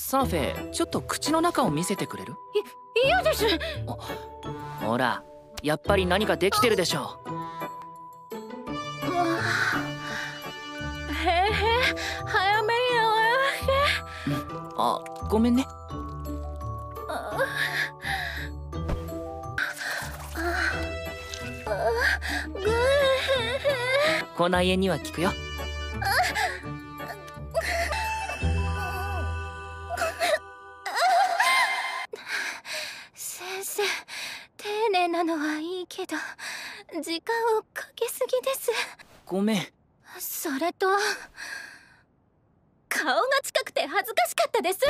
サーフェちょっと口の中を見せてくれる？嫌です。ほらやっぱり何かできてるでしょへえ早めにあごめんね。口内炎には効くよ生丁寧なのはいいけど時間をかけすぎです。ごめん。それと顔が近くて恥ずかしかったです